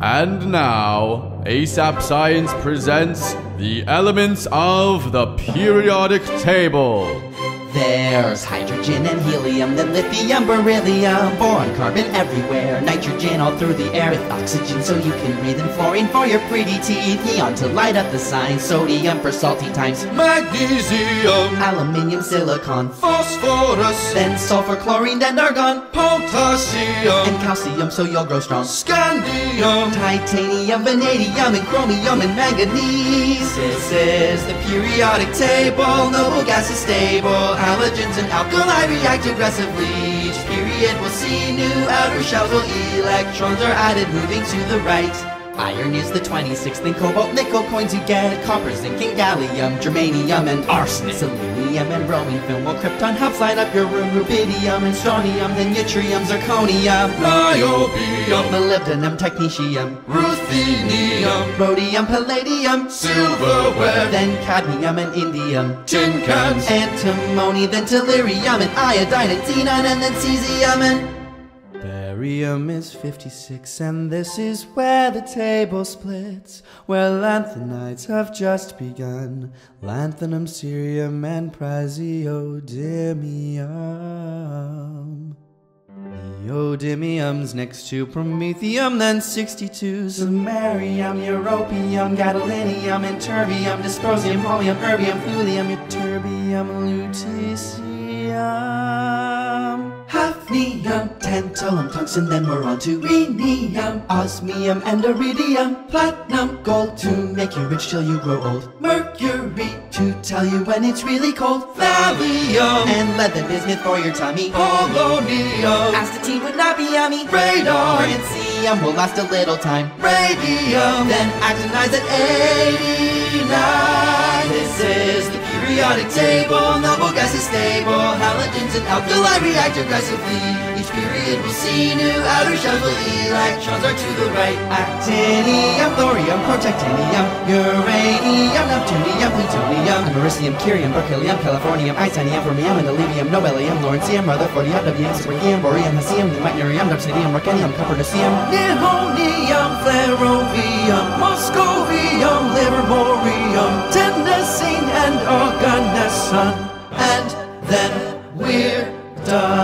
And now, ASAP Science presents the elements of the periodic table. There's hydrogen and helium, then lithium, beryllium, boron, carbon everywhere, nitrogen all through the air with oxygen so you can breathe, and fluorine for your pretty teeth, neon to light up the sign, sodium for salty times, Magnesium, aluminium, silicon, phosphorus, then sulfur, chlorine, and argon, potassium, and calcium so you'll grow strong. scandium, Titanium, vanadium, and chromium, and manganese. This is the periodic table. Noble gas is stable. Halogens and alkali react aggressively. Each period will see new outer shells while electrons are added, moving to the right. Iron is the 26th, and cobalt, nickel coins you get. Copper, zinc, and gallium, germanium, and arsenic. Selenium and bromine while krypton helps light up your room. Rubidium and strontium, then yttrium, zirconium. niobium, Molybdenum, technetium, ruthenium, rhodium, palladium, silverware, then cadmium and indium, tin cans, antimony, then tellurium and iodine and xenon and then cesium and Barium is 56 and this is where the table splits Where lanthanides have just begun. Lanthanum, cerium and praseodymium Neodymium's next to promethium, then 62 samarium, europium, gadolinium, and terbium, dysprosium, holmium, erbium, thulium, ytterbium, lutetium. Hafnium, tantalum, tungsten, then we're on to rhenium, osmium, and iridium, platinum, gold to make you rich till you grow old, mercury to tell you when it's really cold, thallium, and lead, the bismuth for your tummy. polonium, Astatine would not be yummy. Radon. Francium will last a little time. radium, Then actinides at 89. This is the periodic table. Noble gas is stable. Halogens and alkali react aggressively. Each period will see new outer shells where electrons are to the right. Actinium, thorium, protactinium, uranium, neptunium, plutonium, americium, curium, berkelium, californium, einsteinium, fermium, and nobelium, lawrencium, rutherfordium, wm, seaborgium, bohrium, hassium, meitnerium, darmstadtium, roentgenium, copernicium, nihonium, flerovium, moscovium, we're done.